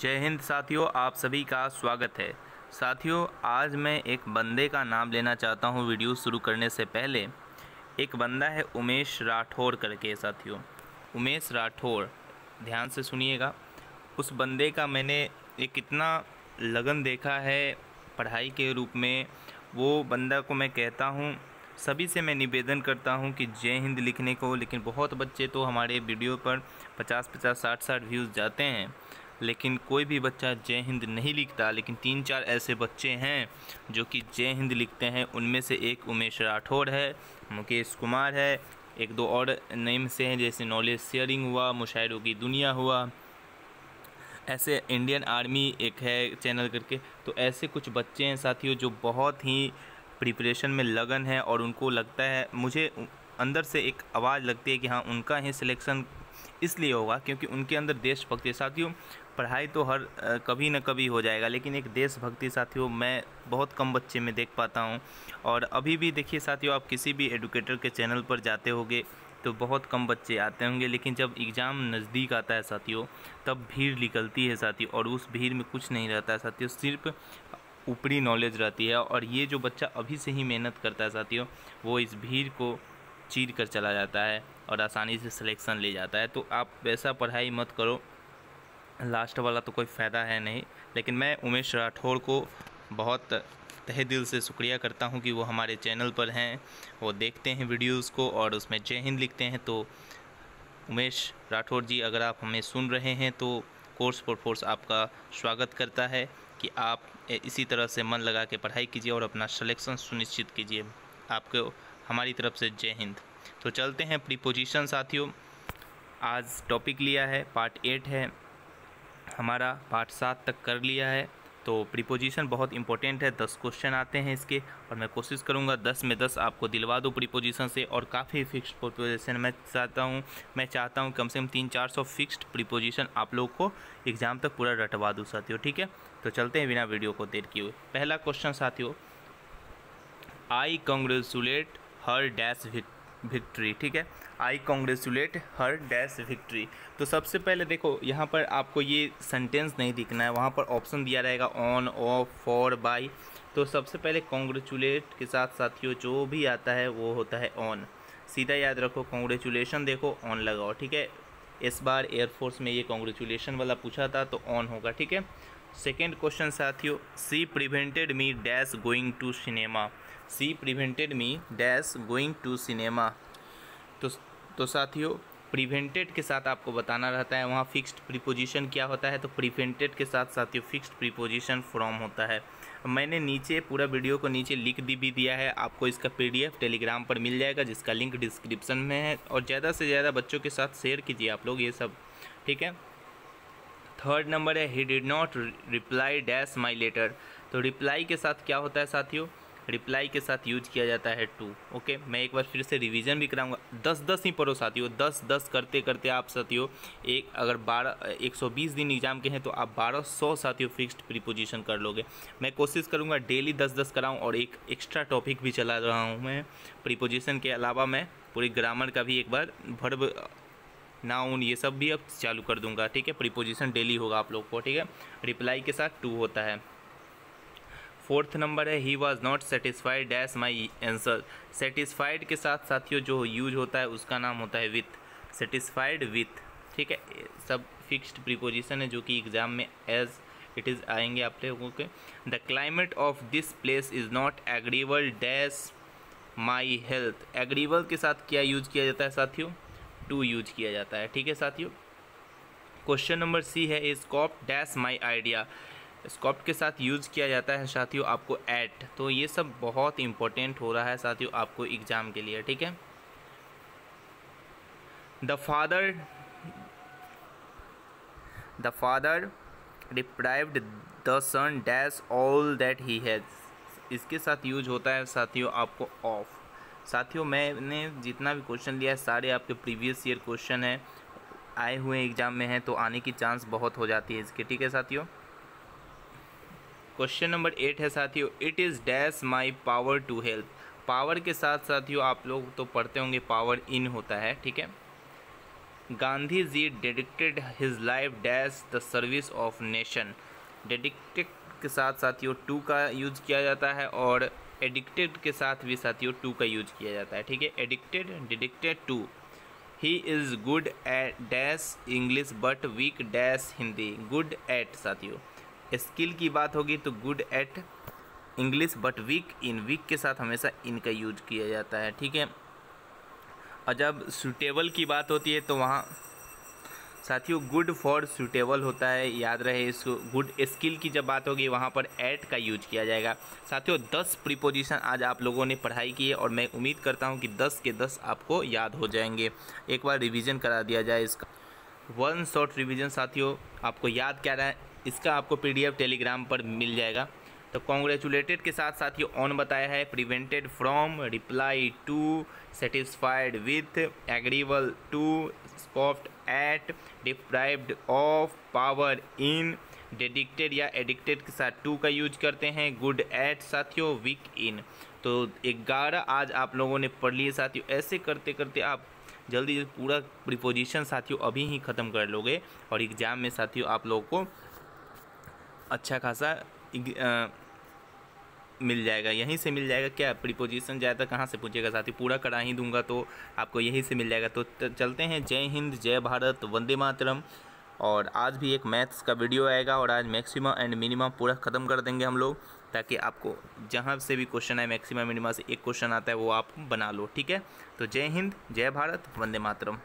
जय हिंद साथियों, आप सभी का स्वागत है। साथियों, आज मैं एक बंदे का नाम लेना चाहता हूँ वीडियो शुरू करने से पहले। एक बंदा है उमेश राठौर करके, साथियों। उमेश राठौर, ध्यान से सुनिएगा। उस बंदे का मैंने एक इतना लगन देखा है पढ़ाई के रूप में। वो बंदा को मैं कहता हूँ, सभी से मैं निवेदन करता हूँ कि जय हिंद लिखने को, लेकिन बहुत बच्चे तो हमारे वीडियो पर 50 50 60 60 व्यूज़ जाते हैं। लेकिन कोई भी बच्चा जय हिंद नहीं लिखता, लेकिन तीन चार ऐसे बच्चे हैं जो कि जय हिंद लिखते हैं। उनमें से एक उमेश राठौर है, मुकेश कुमार है, एक दो और नेम से हैं, जैसे नॉलेज शेयरिंग हुआ, मुशायरों की दुनिया हुआ। ऐसे इंडियन आर्मी एक है चैनल करके। तो ऐसे कुछ बच्चे हैं साथियों जो बहुत ही प्रिपरेशन में लगन है और उनको लगता है, मुझे अंदर से एक आवाज़ लगती है कि हाँ उनका ही सिलेक्शन इसलिए होगा क्योंकि उनके अंदर देशभक्ति साथियों, पढ़ाई तो हर कभी ना कभी हो जाएगा, लेकिन एक देशभक्ति साथियों, मैं बहुत कम बच्चे में देख पाता हूँ। और अभी भी देखिए साथियों, आप किसी भी एडुकेटर के चैनल पर जाते होंगे तो बहुत कम बच्चे आते होंगे, लेकिन जब एग्ज़ाम नज़दीक आता है साथियों, तब भीड़ निकलती है साथियों, और उस भीड़ में कुछ नहीं रहता है साथियों, सिर्फ़ ऊपरी नॉलेज रहती है। और ये जो बच्चा अभी से ही मेहनत करता है साथियों, वो इस भीड़ को चीर कर चला जाता है। और आसानी से सिलेक्शन ले जाता है। तो आप वैसा पढ़ाई मत करो। लास्ट वाला तो कोई फ़ायदा है नहीं। लेकिन मैं उमेश राठौर को बहुत तहे दिल से शुक्रिया करता हूँ कि वो हमारे चैनल पर हैं। वो देखते हैं वीडियोज़ को और उसमें जय हिंद लिखते हैं। तो उमेश राठौर जी, अगर आप हमें सुन रहे हैं तो कोर्स फॉर फोर्स आपका स्वागत करता है कि आप इसी तरह से मन लगा के पढ़ाई कीजिए और अपना सिलेक्शन सुनिश्चित कीजिए। आपको हमारी तरफ़ से जय हिंद। तो चलते हैं प्रीपोजिशन साथियों। आज टॉपिक लिया है पार्ट एट है। हमारा पार्ट सात तक कर लिया है। तो प्रीपोजिशन बहुत इंपॉर्टेंट है, दस क्वेश्चन आते हैं इसके। और मैं कोशिश करूँगा दस में दस आपको दिलवा दूँ प्रीपोजिशन से। और काफ़ी फिक्स्ड प्रीपोजिशन मैं चाहता हूँ, मैं चाहता हूँ कम से कम तीन चार सौ फिक्स्ड प्रीपोजिशन आप लोग को एग्ज़ाम तक पूरा रटवा दूँ साथियों, ठीक है? तो चलते हैं बिना वीडियो को देर किए पहला क्वेश्चन साथियों। I congratulate her dash victory ठीक है? I congratulate her dash victory तो सबसे पहले देखो, यहाँ पर आपको ये सेंटेंस नहीं दिखना है, वहाँ पर ऑप्शन दिया रहेगा ऑन ऑफ़ फॉर बाई तो सबसे पहले कॉन्ग्रेचुलेट के साथ साथियों, जो भी आता है, वो होता है ऑन सीधा याद रखो कॉन्ग्रेचुलेशन देखो ऑन लगाओ, ठीक है? इस बार एयरफोर्स में ये कॉन्ग्रेचुलेशन वाला पूछा था तो ऑन होगा, ठीक है? सेकेंड क्वेश्चन साथियों she prevented me dash going to cinema she prevented me dash going to cinema. तो तो साथियों, प्रिवेंटेड के साथ आपको बताना रहता है वहाँ फिक्स्ड प्रीपोजिशन क्या होता है तो प्रिवेंटेड के साथ साथियों फिक्स्ड प्रीपोजिशन फ्रॉम होता है। मैंने नीचे पूरा वीडियो को नीचे लिख दी भी दिया है, आपको इसका पीडीएफ टेलीग्राम पर मिल जाएगा, जिसका लिंक डिस्क्रिप्शन में है, और ज़्यादा से ज़्यादा बच्चों के साथ शेयर कीजिए आप लोग ये सब, ठीक है? थर्ड नंबर है he did not reply dash my letter तो रिप्लाई के साथ क्या होता है साथियों? रिप्लाई के साथ यूज़ किया जाता है टू। ओके, मैं एक बार फिर से रिवीजन भी कराऊँगा। दस दस ही पढ़ो साथियों दस दस करते करते आप साथियों, एक अगर बारह, एक सौ बीस दिन एग्ज़ाम के हैं तो आप बारह सौ साथियों फिक्स्ड प्रीपोजिशन कर लोगे। मैं कोशिश करूँगा डेली दस दस कराऊँ और एक एक्स्ट्रा टॉपिक भी चला रहा हूँ मैं प्रीपोजिशन के अलावा मैं पूरी ग्रामर का भी एक बार भर्व नाउन ये सब भी अब चालू कर दूँगा। ठीक है, प्रीपोजिशन डेली होगा आप लोग को, ठीक है? रिप्लाई के साथ टू होता है। फोर्थ नंबर है he was not satisfied dash my answer satisfied के साथ साथियों, जो यूज़ होता है, उसका नाम होता है विथ सेटिस्फाइड विथ ठीक है? सब फिक्स्ड प्रीपोजिशन है, जो कि एग्ज़ाम में एज इट इज़ आएँगे आप लोगों के. The climate of this place is not agreeable dash my health agreeable के साथ क्या यूज़ किया जाता है साथियों? टू यूज़ किया जाता है। ठीक है साथियों? क्वेश्चन नंबर सी है is cop dash my idea scoff के साथ यूज़ किया जाता है, साथियों, आपको एट तो ये सब बहुत इंपॉर्टेंट हो रहा है, साथियों, आपको एग्ज़ाम के लिए, ठीक है? The father the father deprived the son dash all that he has इसके साथ यूज़ होता है, साथियों, आपको ऑफ़ साथियों, मैंने जितना भी क्वेश्चन लिया है, सारे आपके प्रीवियस ईयर क्वेश्चन है। आए हुए एग्ज़ाम में हैं तो आने की चांस बहुत हो जाती है इसके, ठीक है, साथियों? क्वेश्चन नंबर एट है साथियों it is dash my power to help power के साथ साथियों, आप लोग तो पढ़ते होंगे पावर इन होता है, ठीक है? Gandhi ji dedicated his life dash the service of nation dedicated के साथ साथियों टू का यूज़ किया जाता है और एडिक्टेड के साथ भी साथियों टू का यूज़ किया जाता है, ठीक है? Addicted dedicated to he is good at dash English but weak dash Hindi good at साथियों. स्किल की बात होगी तो good at English, but weak in, weak के साथ हमेशा इनका यूज़ किया जाता है, ठीक है? और जब सूटेबल की बात होती है तो वहाँ साथियों गुड फॉर सूटेबल होता है, याद रहे इसको गुड स्किल की जब बात होगी, वहाँ पर एट का यूज़ किया जाएगा। साथियों, दस प्रीपोजिशन आज आप लोगों ने पढ़ाई की है, और मैं उम्मीद करता हूँ कि दस के दस आपको याद हो जाएँगे। एक बार रिवीजन करा दिया जाए इसका। वन शॉर्ट रिवीजन साथियों, आपको याद क्या रहा है? इसका आपको पीडीएफ टेलीग्राम पर मिल जाएगा। तो कॉन्ग्रेचुलेटेड के साथ साथ ये ऑन बताया है prevented from reply to satisfied with agreeable to scoffed at deprived of power in dedicated या एडिक्टेड के साथ टू का यूज़ करते हैं गुड एट साथियों वीक इन तो ग्यारह आज आप लोगों ने पढ़ लिए साथियों, ऐसे करते करते आप जल्दी पूरा प्रिपोजिशन साथियों अभी ही ख़त्म कर लोगे और एग्ज़ाम में साथियों आप लोगों को अच्छा खासा मिल जाएगा, यहीं से मिल जाएगा क्या? प्रीपोजिशन ज़्यादा कहाँ से पूछेगा साथी? पूरा करा ही दूँगा तो आपको यहीं से मिल जाएगा। तो चलते हैं। जय हिंद, जय भारत, वंदे मातरम। और आज भी एक मैथ्स का वीडियो आएगा और आज मैक्सिमम एंड मिनिमम पूरा ख़त्म कर देंगे हम लोग, ताकि आपको जहाँ से भी क्वेश्चन आए मैक्सिमम मिनिमम से एक क्वेश्चन आता है, वो आप बना लो, ठीक है? तो जय हिंद, जय भारत, वंदे मातरम।